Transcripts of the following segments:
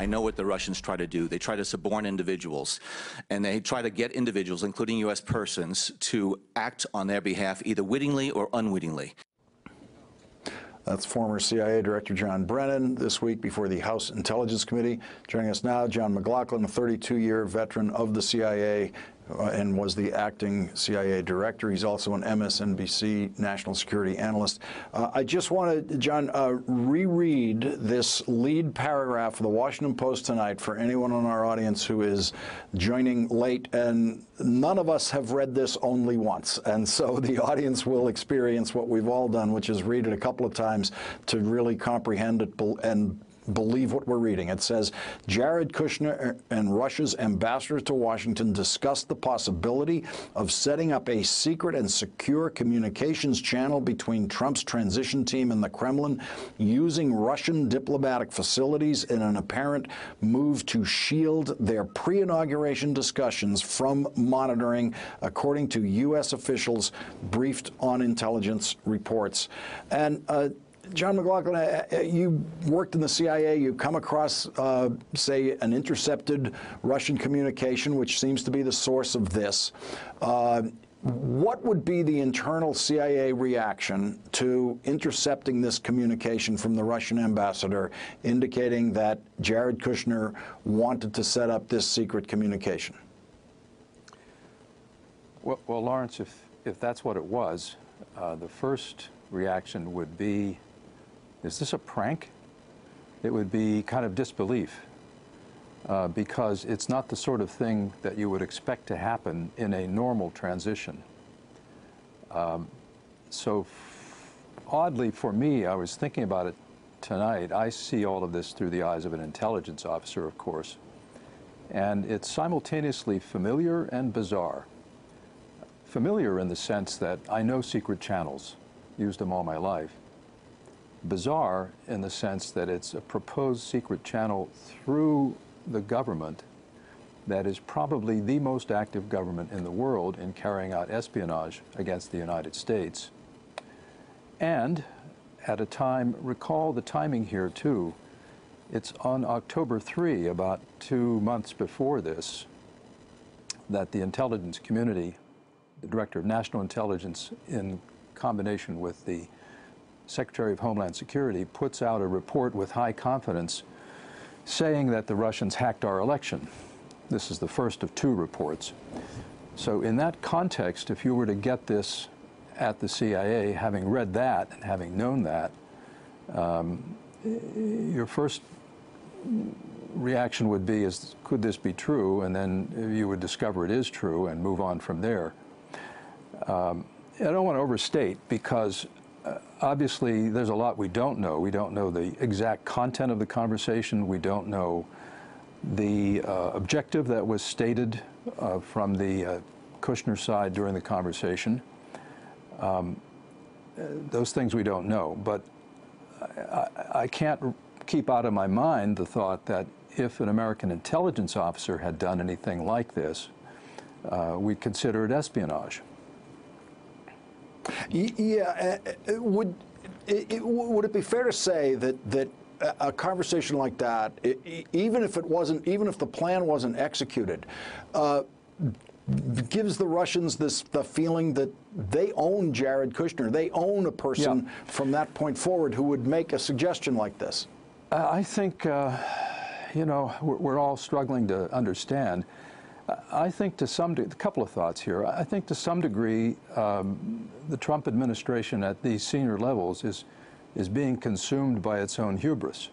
I know what the Russians try to do. They try to suborn individuals, and they try to get individuals, including U.S. persons, to act on their behalf either wittingly or unwittingly. That's former CIA Director John Brennan this week before the House Intelligence Committee. Joining us now, John McLaughlin, a 32-year veteran of the CIA, and was the acting CIA director. He's also an MSNBC national security analyst. Uh, I just want to, John, uh, reread this lead paragraph of the Washington Post tonight for anyone in our audience who is joining late. And none of us have read this only once. And so the audience will experience what we've all done, which is read it a couple of times to really comprehend it and believe what we're reading. It says Jared Kushner and Russia's ambassador to Washington discussed the possibility of setting up a secret and secure communications channel between Trump's transition team and the Kremlin using Russian diplomatic facilities in an apparent move to shield their pre-inauguration discussions from monitoring, according to U.S. officials briefed on intelligence reports. And uh, John McLaughlin, uh, uh, you worked in the CIA. You come across, uh, say, an intercepted Russian communication, which seems to be the source of this. Uh, what would be the internal CIA reaction to intercepting this communication from the Russian ambassador, indicating that Jared Kushner wanted to set up this secret communication? Well, well Lawrence, if, if that's what it was, uh, the first reaction would be is this a prank? It would be kind of disbelief uh, because it's not the sort of thing that you would expect to happen in a normal transition. Um, so oddly for me, I was thinking about it tonight. I see all of this through the eyes of an intelligence officer, of course. And it's simultaneously familiar and bizarre. Familiar in the sense that I know secret channels, used them all my life bizarre in the sense that it's a proposed secret channel through the government that is probably the most active government in the world in carrying out espionage against the United States. And at a time, recall the timing here too, it's on October 3, about two months before this, that the intelligence community, the Director of National Intelligence in combination with the Secretary of Homeland Security puts out a report with high confidence saying that the Russians hacked our election. This is the first of two reports. So in that context, if you were to get this at the CIA, having read that and having known that, um, your first reaction would be is could this be true and then you would discover it is true and move on from there um, I don't want to overstate because obviously, there's a lot we don't know. We don't know the exact content of the conversation. We don't know the uh, objective that was stated uh, from the uh, Kushner side during the conversation. Um, those things we don't know. But I, I, can't keep out of my mind the thought that if an American intelligence officer had done anything like this, uh, we'd consider it espionage. Yeah, uh, uh, would it, would it be fair to say that that a conversation like that, even if it wasn't, even if the plan wasn't executed, uh, gives the Russians this the feeling that they own Jared Kushner, they own a person yeah. from that point forward who would make a suggestion like this. I think, uh, you know, we're, we're all struggling to understand. I think to some degree, a couple of thoughts here. I think to some degree, um, the Trump administration at these senior levels is, is being consumed by its own hubris.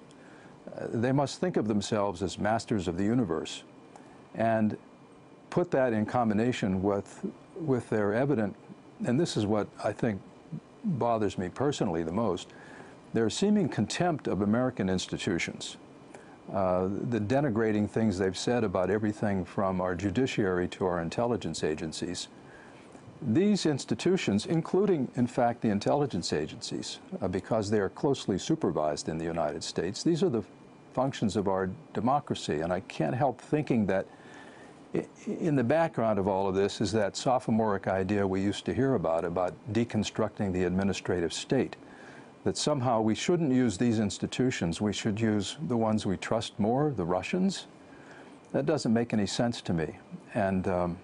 Uh, they must think of themselves as masters of the universe and put that in combination with, with their evident, and this is what I think bothers me personally the most, their seeming contempt of American institutions. Uh, the denigrating things they've said about everything from our judiciary to our intelligence agencies. These institutions, including, in fact, the intelligence agencies, uh, because they are closely supervised in the United States, these are the functions of our democracy. And I can't help thinking that in the background of all of this is that sophomoric idea we used to hear about, about deconstructing the administrative state that somehow we shouldn't use these institutions. We should use the ones we trust more, the Russians. That doesn't make any sense to me. And um,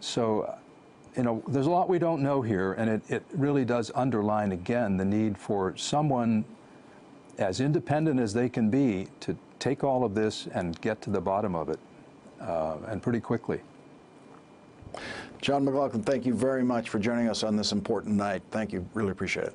so, you know, there's a lot we don't know here, and it, it really does underline again the need for someone as independent as they can be to take all of this and get to the bottom of it, uh, and pretty quickly. John McLaughlin, thank you very much for joining us on this important night. Thank you. Really appreciate it.